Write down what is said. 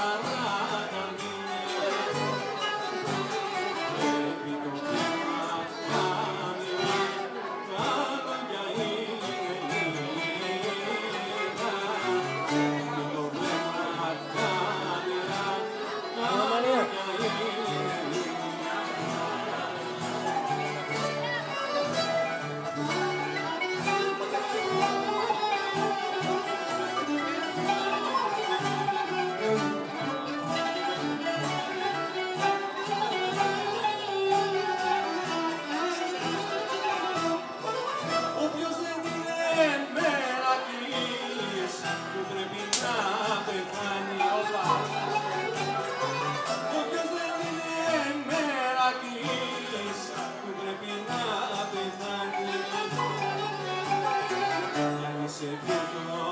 sun. Savior God.